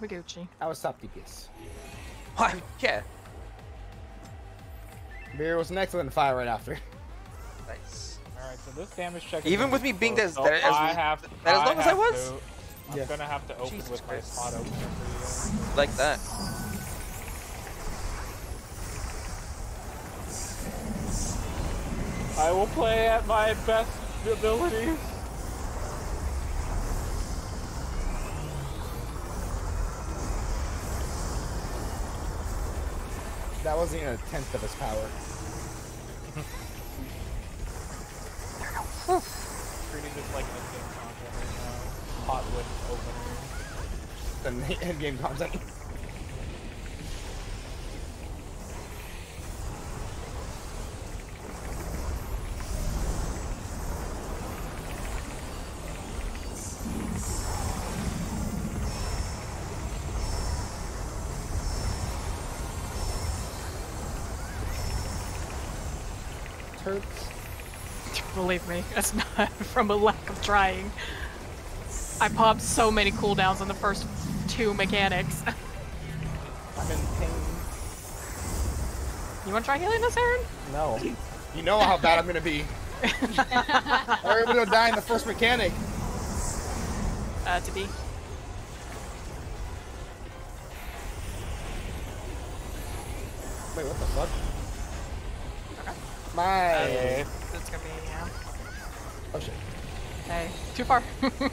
We I was top DPS. What? Yeah. Beer was an excellent fire right after. Nice. Alright, so this damage check. is Even with me being close, that- so that as I we- have, that as long as I have was? To, I'm Yeah. gonna have to open Jesus with my Christ. spot opener for you. Like that. I will play at my best abilities. Wasn't even a tenth of his power. Treating this like content right now. Hot wood opener. The end game content. Turks. Believe me, it's not from a lack of trying. I popped so many cooldowns on the first two mechanics. I'm in pain. You want to try healing this, Aaron? No. You know how bad I'm gonna be. Everybody will die in the first mechanic. Uh, to be. Wait, what the fuck? Okay. My. Hey. Gonna be, yeah. Oh shit. Hey, too far.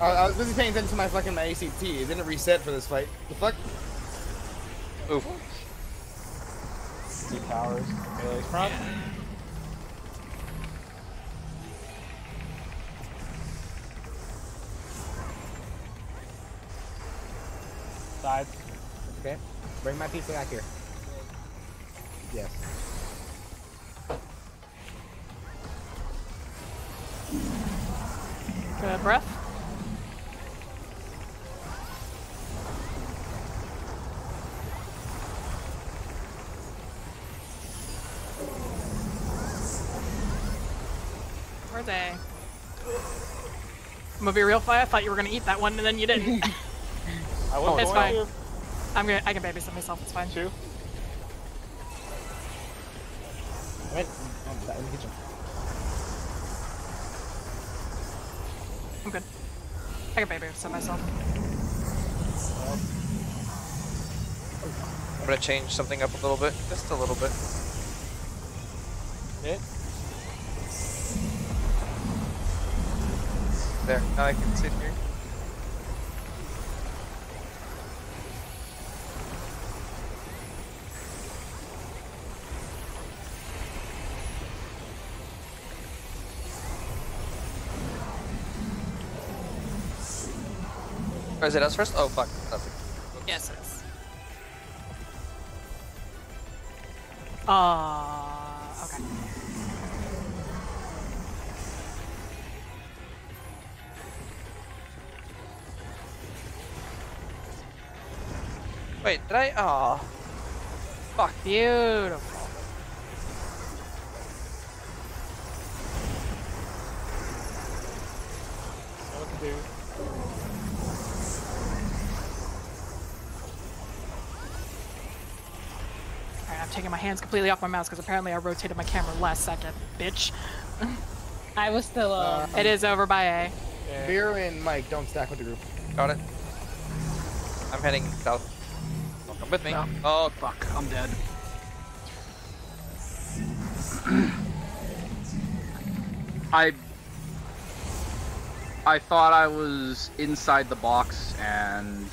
I, I was busy paying attention to my fucking my ACT. It didn't reset for this fight. The fuck? Oof. Two towers. Melee's front. Sides. Okay. Bring my pizza back here. Yes. Good breath. Where's A? I'm gonna be real fire. I thought you were gonna eat that one, and then you didn't. I was It's going fine. to I'm gonna. I can babysit myself. It's fine. two. Wait. I'm in the kitchen. I'm good. I can babysit myself. I'm gonna change something up a little bit. Just a little bit. Hit. There. Now I can sit here. Oh, is it us first? Oh fuck. Nothing. Yes, it is. Uh, okay. Wait, did I? Aw. Fuck. Beautiful. What to do? Alright, I'm taking my hands completely off my mouse because apparently I rotated my camera last second. Bitch. I was still uh, It is over by A. Yeah. Beer and Mike don't stack with the group. Got it. I'm heading south. Come with me. No. Oh, Fuck, I'm dead. I I thought I was inside the box and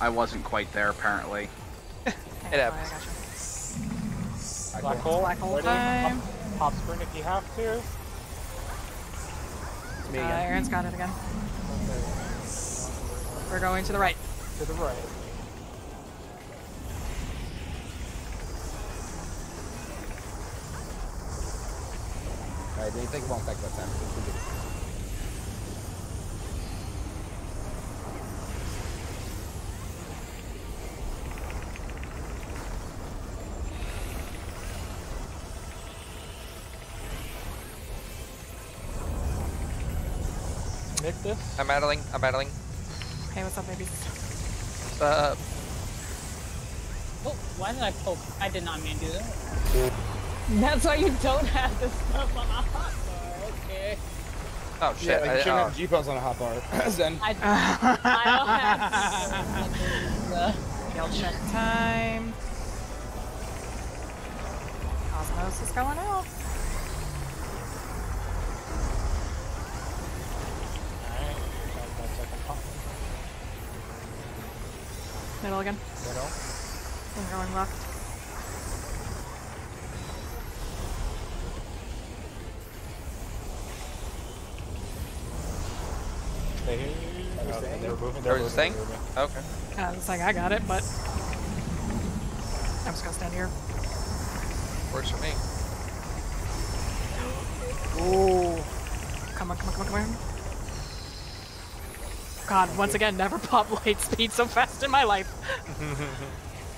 I wasn't quite there apparently. It Okay, happens. I. Black hole. Black hole Ready? time. Hop, hop sprint if you have to. It's me Uh. Aaron's got it again. Okay. We're going to the right. To the right. Alright, they think it won't that time. Nick this. I'm battling. I'm battling. Hey, what's up, baby? up? Oh, why did I poke? I did not mean to do that. That's why you don't have this stuff on a hot bar. Okay. Oh shit! Yeah, like, I, you shouldn't oh, have G-Pulse on a hot bar. Zen. I, I don't have uh, Heal check time. Cosmos is going out. Alright. That second pop. Middle again. Middle. And going left. Stay here. Oh, staying? they were moving. They Or were is moving. staying? they were moving. okay. Uh, it's like I got it, but I'm just gonna stand here. Works for me. Ooh. Come on, come on, come on, come on. God, once again, never pop light speed so fast in my life.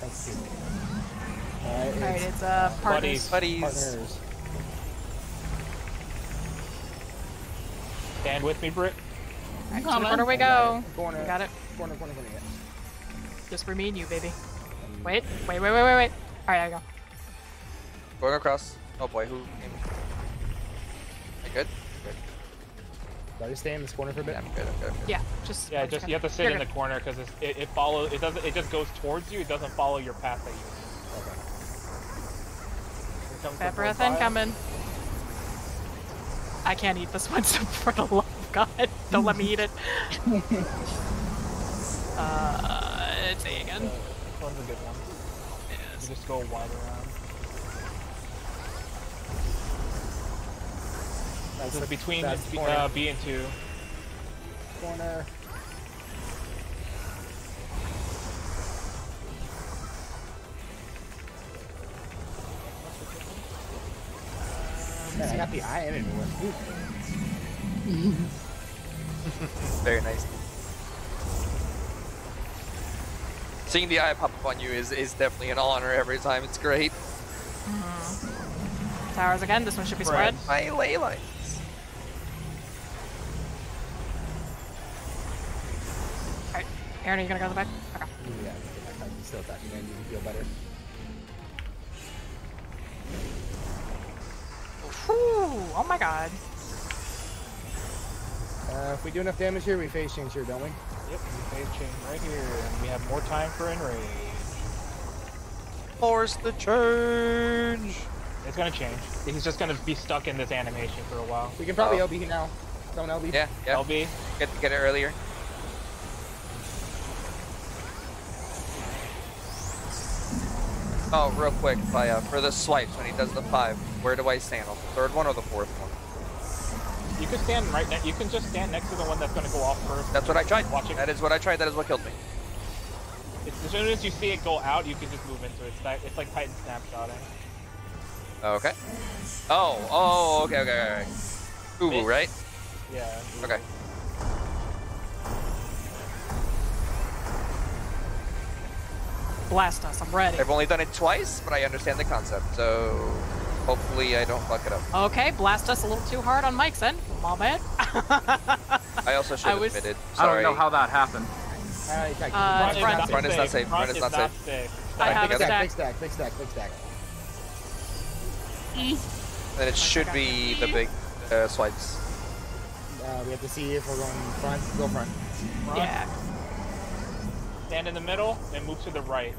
That's good. Alright, Alright, it's it's uh partners. Buddies. partners. Stand with me, Britt. Alright, to the corner we go. Corner. You got it. Corner, corner, corner. Yeah. Just for me and you, baby. Wait, wait, wait, wait, wait, wait. Alright, I go. Going across. Oh boy, who came? I good? Good. Do I just stay in this corner for a bit? Yeah, I'm good. I'm good. I'm good. Yeah, just. Yeah, just you have to sit You're in the corner because it, it follows. It doesn't. It just goes towards you. It doesn't follow your path that you. Okay. Here comes the Bad breath profile. incoming. I can't eat this one, so for the love of God, don't let me eat it. uh, it's A again. This one's a good one. You just go wide around. That's This is between that's B, uh, B and two. corner. Man, I got the eye in it. Very nice. Seeing the eye pop up on you is, is definitely an honor every time. It's great. Towers again. This one should be Spread. spread. My ley lines. Aaron, are you gonna go to the back? Okay. Yeah, I can still attacking then you can feel better. Whew, oh my god. Uh, if we do enough damage here, we phase change here, don't we? Yep, we phase change right here, and we have more time for enrage. Force the change. It's gonna change. He's just gonna be stuck in this animation for a while. We can probably Oh. LB now. Don't LB. Yeah, yeah. LB. Get get it earlier. Oh, real quick, by, uh, for the swipes when he does the five, where do I stand? On the third one or the fourth one? You can stand right next. You can just stand next to the one that's gonna go off first. That's what I tried. Watching. That is what I tried. That is what killed me. It's, as soon as you see it go out, you can just move into it. It's like, it's like Titan snapshotting. Okay. Oh, oh, okay, okay, okay. okay. Ubu, right? Yeah. Okay. Blast us, I'm ready. I've only done it twice, but I understand the concept, so hopefully I don't fuck it up. Okay, blast us a little too hard on Mike's end. My bad. I also should I have was- admitted. I don't know how that happened. Uh, Uh, front, front. front, Front is not safe, front is not safe. safe. I have big a stack, stack. big stack, big stack, big stack, big. Then it should be the big uh, swipes. Uh, we have to see if we're going front. Go front. Yeah. Stand in the middle and move to the right.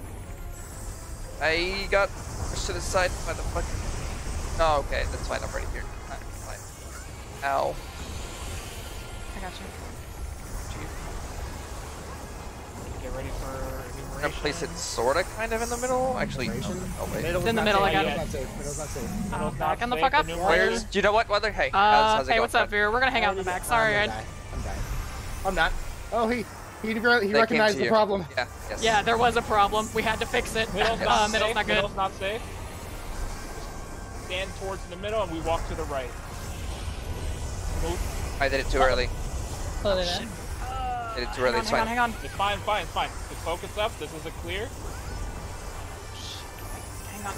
I got pushed to the side by the fucking. Oh, okay, that's fine. I'm right here. Alright, fine. Ow. I got you. Get ready for I'm gonna place it sorta kind of in the middle. Actually, no. Enumeration? Oh wait. It's in the middle, I safe, got middle's not safe. Middle's not safe. Uh, back not in the fuck up. Where's? Do you know what? Weather? Hey, Uh, how's it hey, going, what's up, bud? Veer? We're gonna hang out in the back. I'm Sorry, gonna I'm dying. I'm not. Oh, he he, he They recognized the you. problem. Yeah. Yes. Yeah, there was a problem. We had to fix it. Middle's uh, not middle's safe. not good. Middle's not safe. Stand towards the middle and we walk to the right. Move. I did it too early. Pull it in. Did it too early. Hang It's on, fine. hang on, hang It's fine, fine, it's fine. Just focus up. This is a clear. Hang on.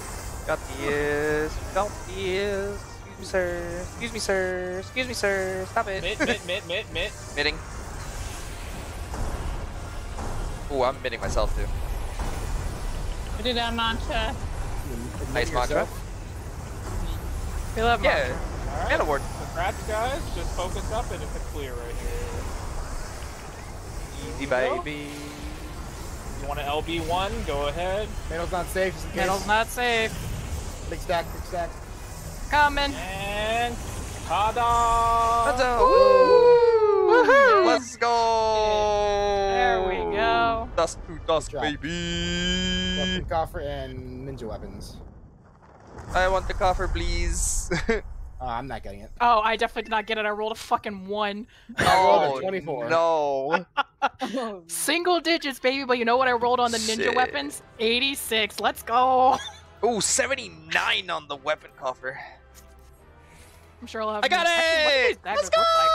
Got the ears. Got the ears. Excuse me, sir. Excuse me, sir. Excuse me, sir. Stop it. Mid, mid, mid, mid, mid. Mitting. Ooh, Ooh, I'm admitting myself too. We did that mantra. Admit Nice mantra. yourself. We love Yeah, Alright. man award. Congrats, guys. Just focus up and it's a clear right here. Easy go. baby. You want an LB1? Go ahead. Middle's not safe. Just in case. Metal's not safe. Big stack. Big stack. Coming. And ta-da! Ta-da! Woo! Woohoo! Let's go! There we go. Dust to dust, baby. Weapon coffer and ninja weapons. I want the coffer, please. Oh, I'm not getting it. Oh, I definitely did not get it. I rolled a fucking one. rolled a Oh, 24. No. Single digits, baby, but you know what I rolled on the ninja Shit. weapons? 86. Let's go. Ooh, 79 on the weapon coffer. I'm sure I'll have I got more- Actually, what do it! Let's go! like?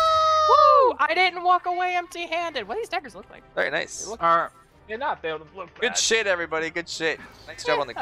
Woo! I didn't walk away empty-handed. What do these daggers look like? Very nice. They look- Alright. They're not. They don't look Good bad. shit, everybody. Good shit. Nice job on the clear.